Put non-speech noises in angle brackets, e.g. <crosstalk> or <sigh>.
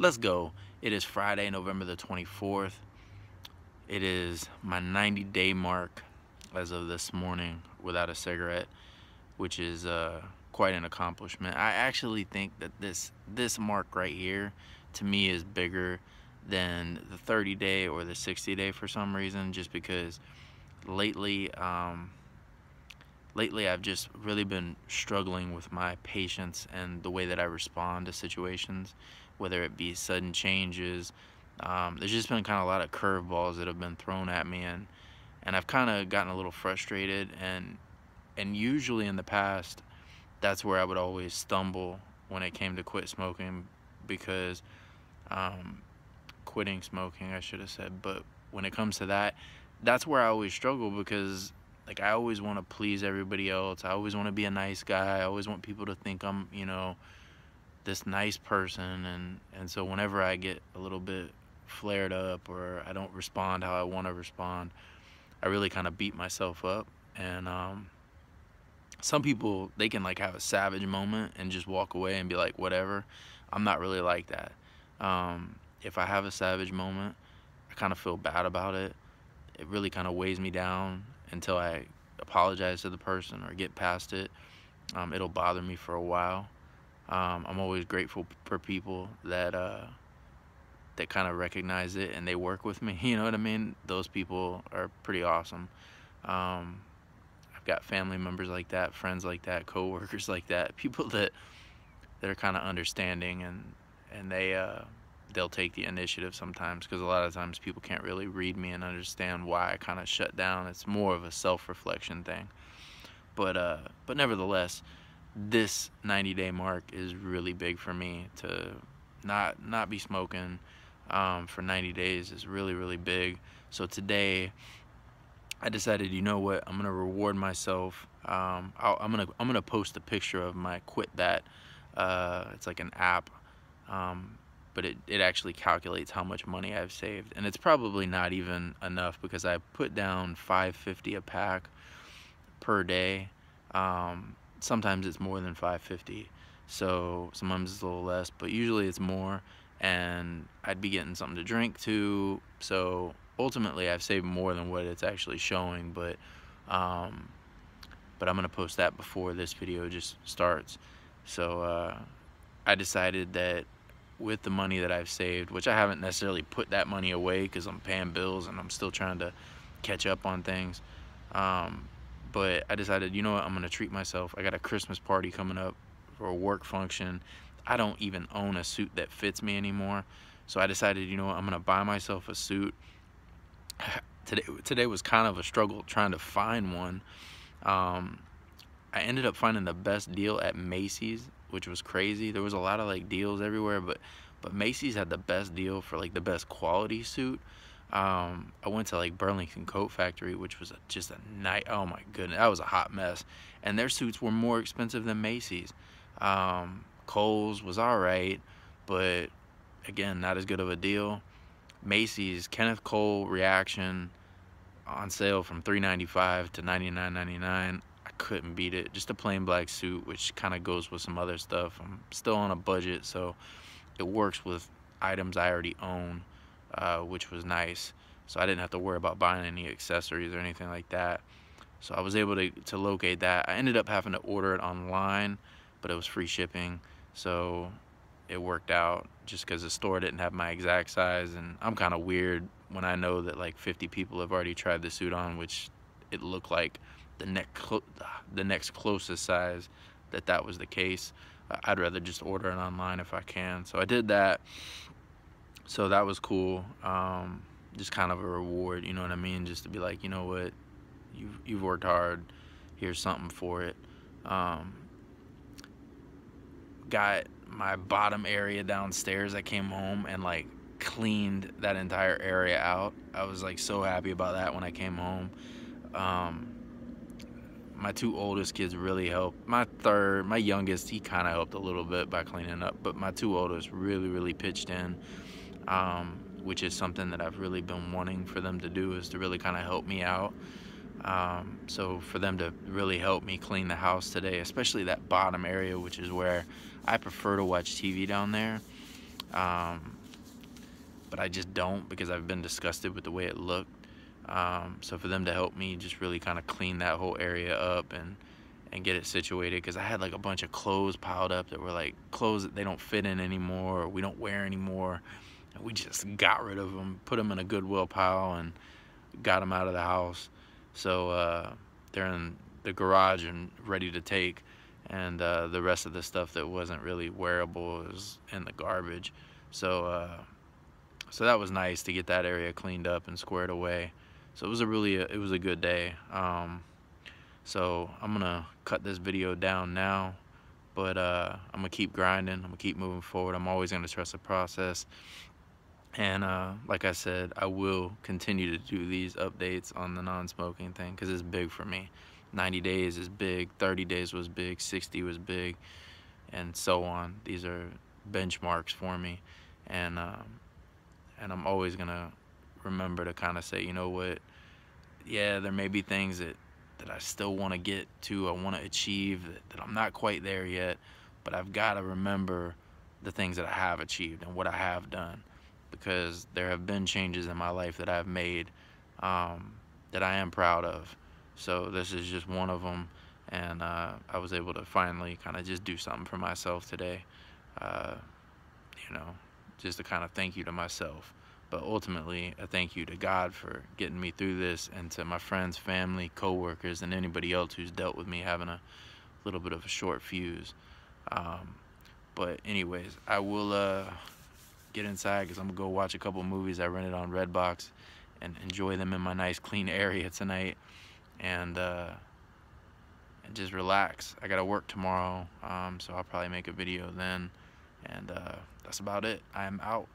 Let's go. It is Friday, November the 24th. It is my 90 day mark as of this morning without a cigarette, which is uh, quite an accomplishment. I actually think that this this mark right here to me is bigger than the 30 day or the 60 day for some reason just because lately um, lately I've just really been struggling with my patience and the way that I respond to situations whether it be sudden changes. Um, there's just been kind of a lot of curveballs that have been thrown at me, and and I've kind of gotten a little frustrated. And and usually in the past, that's where I would always stumble when it came to quit smoking, because um, quitting smoking, I should have said. But when it comes to that, that's where I always struggle because like I always want to please everybody else. I always want to be a nice guy. I always want people to think I'm, you know, this nice person. And and so whenever I get a little bit flared up or I don't respond how I want to respond I really kind of beat myself up. And um, some people they can like have a savage moment and just walk away and be like whatever. I'm not really like that. Um, if I have a savage moment I kind of feel bad about it. It really kind of weighs me down until I apologize to the person or get past it um, it'll bother me for a while um, I'm always grateful for people that uh, that kind of recognize it and they work with me. <laughs> You know what I mean? Those people are pretty awesome. Um, I've got family members like that, friends like that, coworkers <laughs> like that, people that that are kind of understanding and and they uh, they'll take the initiative sometimes because a lot of times people can't really read me and understand why I kind of shut down. It's more of a self-reflection thing. But uh, but nevertheless this 90 day mark is really big for me to not not be smoking um, for 90 days is really really big so today I decided you know what I'm gonna reward myself um, i am gonna I'm gonna post a picture of my quit that uh, it's like an app um, but it, it actually calculates how much money I've saved. And it's probably not even enough because I put down 550 a pack per day. Um, sometimes it's more than 550 so sometimes it's a little less but usually it's more. And I'd be getting something to drink too so ultimately I've saved more than what it's actually showing but um, but I'm gonna post that before this video just starts. So uh, I decided that with the money that I've saved which I haven't necessarily put that money away because I'm paying bills and I'm still trying to catch up on things um, but I decided, you know what, I'm gonna treat myself. I got a Christmas party coming up for a work function. I don't even own a suit that fits me anymore. So I decided, you know what, I'm gonna buy myself a suit. <sighs> today, today was kind of a struggle trying to find one. Um, I ended up finding the best deal at Macy's, which was crazy. There was a lot of like deals everywhere, but but Macy's had the best deal for like the best quality suit um, I went to like Burlington Coat Factory, which was just a night. Oh my goodness, that was a hot mess. And their suits were more expensive than Macy's. Um, Kohl's was all right, but again, not as good of a deal. Macy's Kenneth Cole Reaction on sale from $3.95 to $99.99. Couldn't beat it. Just a plain black suit, which kind of goes with some other stuff. I'm still on a budget, so it works with items I already own uh, which was nice. So I didn't have to worry about buying any accessories or anything like that. So I was able to, to locate that. I ended up having to order it online, but it was free shipping. So it worked out just because the store didn't have my exact size. And I'm kind of weird when I know that like 50 people have already tried the suit on, which it looked like the next, the next closest size that that was the case. I'd rather just order it online if I can. So I did that. So that was cool. Um, just kind of a reward you know what I mean? Just to be like you know what? You've, you've worked hard. Here's something for it. Um, got my bottom area downstairs. I came home and like cleaned that entire area out. I was like so happy about that when I came home. Um, my two oldest kids really helped my third my youngest he kind of helped a little bit by cleaning up but my two oldest really really pitched in um, which is something that I've really been wanting for them to do is to really kind of help me out. Um, so for them to really help me clean the house today, especially that bottom area, which is where I prefer to watch TV down there. Um, but I just don't because I've been disgusted with the way it looked. Um, so for them to help me just really kind of clean that whole area up and and get it situated because I had like a bunch of clothes piled up that were like clothes that they don't fit in anymore or we don't wear anymore. And we just got rid of them, put them in a Goodwill pile and got them out of the house. So uh, they're in the garage and ready to take. And uh, the rest of the stuff that wasn't really wearable is in the garbage. So uh, so that was nice to get that area cleaned up and squared away so it was a really it was a good day. Um, so I'm gonna cut this video down now but uh, I'm gonna keep grinding. I'm gonna keep moving forward. I'm always gonna trust the process. And uh, like I said I will continue to do these updates on the non-smoking thing because it's big for me. 90 days is big 30 days was big 60 was big and so on. These are benchmarks for me. And um, and I'm always gonna remember to kind of say, you know what, yeah, there may be things that that I still want to get to, I want to achieve that, that I'm not quite there yet, but I've got to remember the things that I have achieved and what I have done, because there have been changes in my life that I've made um, that I am proud of. So this is just one of them, and uh, I was able to finally kind of just do something for myself today. Uh, you know, just to kind of thank you to myself. But ultimately, a thank you to God for getting me through this and to my friends, family, coworkers, and anybody else who's dealt with me having a little bit of a short fuse. Um, but anyways, I will uh, get inside because I'm going to go watch a couple movies I rented on Redbox and enjoy them in my nice clean <laughs> area tonight. And, uh, and just relax. I got to work tomorrow, um, so I'll probably make a video then. And uh, that's about it. I'm out.